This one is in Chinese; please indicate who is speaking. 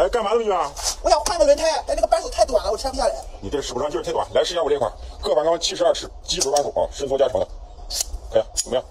Speaker 1: 哎，干嘛呢美女？
Speaker 2: 我想换个轮胎，但这个扳手太短了，我拆不下来。
Speaker 1: 你这使不上劲太短，来试一下我这款，各板钢七十二尺基础扳手啊，伸缩加长的，看怎么样？